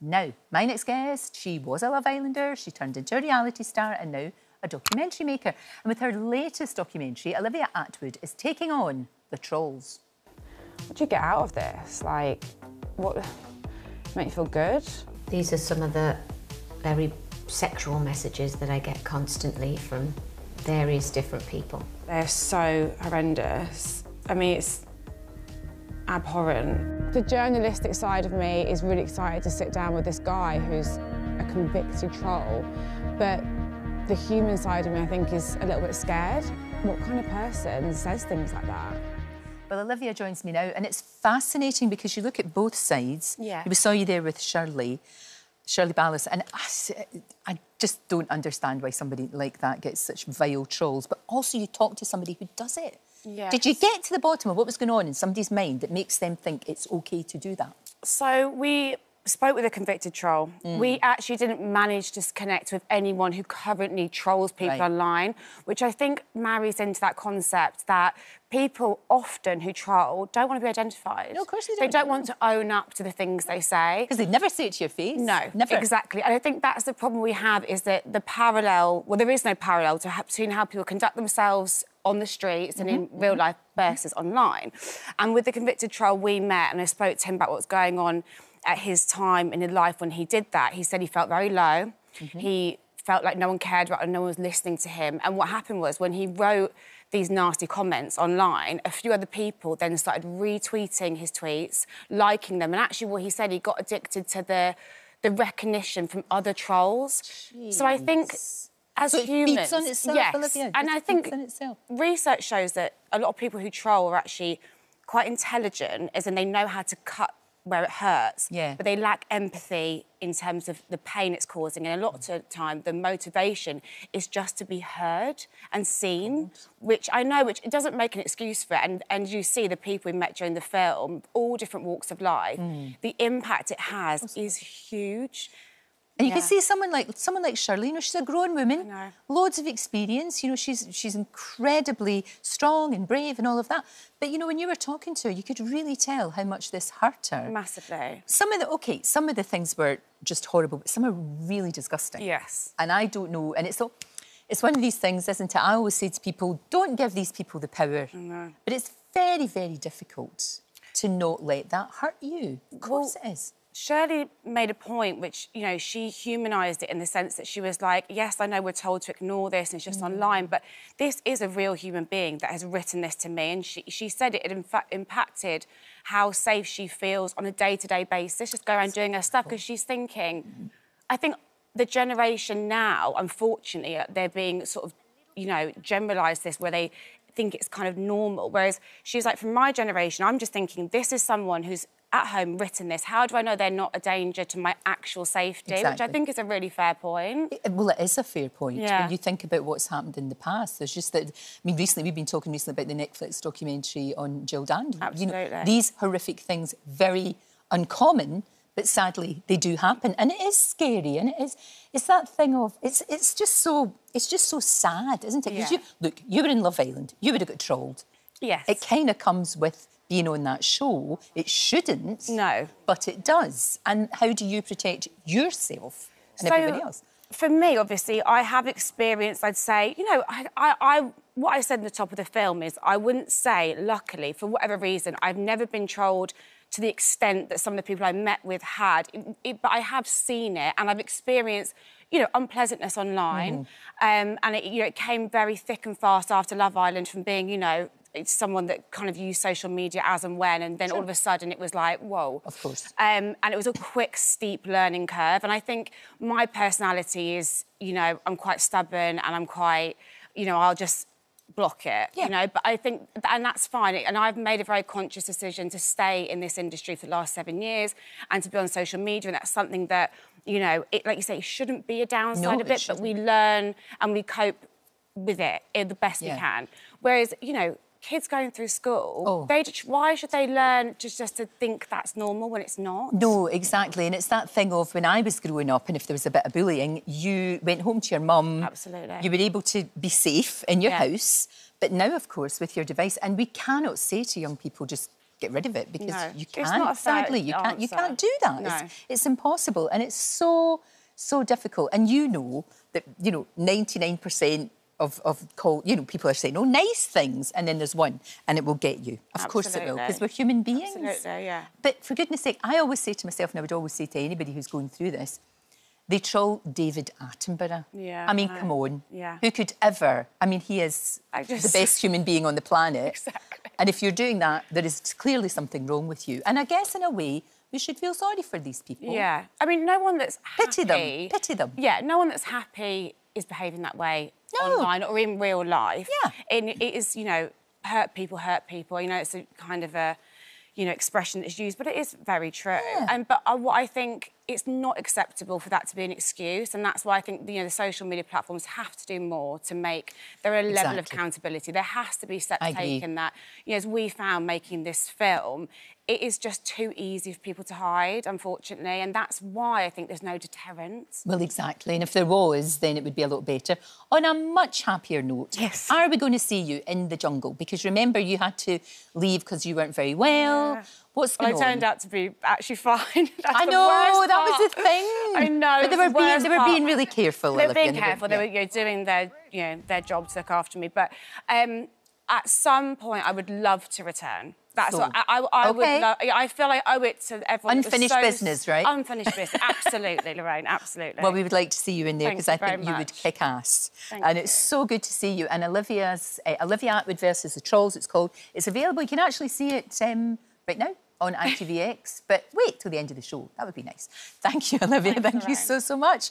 Now, my next guest, she was a Love Islander, she turned into a reality star, and now a documentary maker. And with her latest documentary, Olivia Attwood is taking on the trolls. What do you get out of this? Like, what make you feel good? These are some of the very sexual messages that I get constantly from various different people. They're so horrendous. I mean, it's abhorrent. The journalistic side of me is really excited to sit down with this guy who's a convicted troll, but the human side of me, I think, is a little bit scared. What kind of person says things like that? Well, Olivia joins me now, and it's fascinating because you look at both sides. Yeah. We saw you there with Shirley, Shirley Ballas, and I, I just don't understand why somebody like that gets such vile trolls. But also, you talk to somebody who does it. Yes. Did you get to the bottom of what was going on in somebody's mind that makes them think it's okay to do that? So we spoke with a convicted troll. We actually didn't manage to connect with anyone who currently trolls people Right. online, which I think marries into that concept that people often who troll don't want to be identified. No, of course they They don't. They don't want to own up to the things they say. Because they'd never see it to your face. No, never. exactly. And I think that's the problem we have is that the parallel, well, there is no parallel to between how people conduct themselves on the streets and in Mm-hmm. real life versus online. And with the convicted troll, we met and I spoke to him about what was going on at his time in his life when he did that. He said he felt very low. Mm-hmm. He felt like no one cared about him, no one was listening to him. And what happened was when he wrote these nasty comments online, a few other people then started retweeting his tweets, liking them. And actually, what he said, he got addicted to the the recognition from other trolls. So I think as So humans, itself, yes, and I think feeds on itself. research shows that a lot of people who troll are actually quite intelligent, as in they know how to cut where it hurts. Yeah. But they lack empathy in terms of the pain it's causing. And a lot of time, the motivation is just to be heard and seen, which I know, which it doesn't make an excuse for it. And, and you see the people we met during the film, all different walks of life. Hmm. The impact it has is huge. And you can see someone like someone like Shirley, you know, she's a grown woman, loads of experience. You know, she's she's incredibly strong and brave and all of that. But you know, when you were talking to her, you could really tell how much this hurt her. Massively. Some of the okay, some of the things were just horrible, but some are really disgusting. Yes. And I don't know, and it's so it's one of these things, isn't it? I always say to people, don't give these people the power. But it's very, very difficult to not let that hurt you. Of course it is. Shirley made a point which, you know, she humanised it in the sense that she was like, yes, I know we're told to ignore this and it's just mm. online, but this is a real human being that has written this to me. And she, she said it, it in fact impacted how safe she feels on a day to day basis, just go around doing her stuff because she's thinking, I think the generation now, unfortunately, they're being sort of, you know, generalised this where they think it's kind of normal. Whereas she was like, from my generation, I'm just thinking, this is someone who's at home written this. How do I know they're not a danger to my actual safety? Which I think is a really fair point. It- Well, it is a fair point. Yeah. When you think about what's happened in the past, there's just that. I mean, recently we've been talking recently about the Netflix documentary on Jill Dando. You know, Absolutely. these horrific things, very uncommon, but sadly they do happen, and it is scary. And it is. It's that thing of it's. It's just so. It's just so sad, isn't it? 'Cause Yeah. you look. You were in Love Island. You would have got trolled. Yes. It kind of comes with being on that show. It shouldn't. No. But it does. And how do you protect yourself and So, everybody else? For me, obviously, I have experienced, I'd say, you know, I, I, I, what I said in the top of the film is I wouldn't say, luckily, for whatever reason, I've never been trolled to the extent that some of the people I met with had. It- it- but I have seen it and I've experienced, you know, unpleasantness online. Um, and it, you know, it came very thick and fast after Love Island from being, you know, it's someone that kind of used social media as and when, and then all of a sudden it was like, whoa. Of course. Um, and it was a quick, steep learning curve. And I think my personality is, you know, I'm quite stubborn and I'm quite, you know, I'll just block it, Yeah. you know. But I think, and that's fine. And I've made a very conscious decision to stay in this industry for the last seven years and to be on social media. And that's something that, you know, it, like you say, shouldn't be a downside No, of it it, but we learn and we cope with it the best Yeah. we can. Whereas, you know, kids going through school, Oh. they just, why should they learn just, just to think that's normal when it's not? No, exactly. And it's that thing of when I was growing up and if there was a bit of bullying, you went home to your mum. Absolutely. You were able to be safe in your Yeah. house. But now, of course, with your device, and we cannot say to young people, just get rid of it because No, you can't. sadly, you can't. You can't do that. No. It's, it's impossible, and it's so so difficult. And you know that you know ninety nine percent. Of, of call, you know, people are saying, oh, nice things, and then there's one, and it will get you. Of course it will, because we're human beings. Absolutely, yeah. But for goodness sake, I always say to myself, and I would always say to anybody who's going through this, they troll David Attenborough. Yeah, I mean, come on. yeah. Who could ever? I mean, he is I the best human being on the planet. Exactly. And if you're doing that, there is clearly something wrong with you. And I guess, in a way, we should feel sorry for these people. Yeah. I mean, no one that's happy. Pity them, pity them. Yeah, no one that's happy is behaving that way No. online or in real life. Yeah. And it is, you know, hurt people hurt people. You know, it's a kind of a, you know, expression that's used, but it is very true. Yeah. And but I, what I think it's not acceptable for that to be an excuse, and that's why I think you know the social media platforms have to do more to make there a level of accountability. There has to be steps taken that, you know, as we found making this film, it is just too easy for people to hide, unfortunately, and that's why I think there's no deterrent. Well, exactly. And if there was, then it would be a lot better. On a much happier note, Yes. are we going to see you in the jungle? Because remember, you had to leave because you weren't very well. Yeah. What's Well, I on? turned out to be actually fine. I know that was the thing. I know. but they were being they were part. being really careful. They were being and they were- careful. They were you know, doing their you know their job to look after me. But um, at some point, I would love to return. That's what I, I, I okay. would. Love, I feel like I owe it to everyone. Unfinished so- business, right? Unfinished business. Absolutely, Lorraine. Absolutely. Well, we would like to see you in there because I think you would kick ass. Thank and you. it's so good to see you. And Olivia's uh, Olivia Attwood versus the Trolls. It's called. It's available. You can actually see it um, right now on ITVX. but wait till the end of the show. That would be nice. Thank you, Olivia. Thanks, Thank you Lorraine. so so much.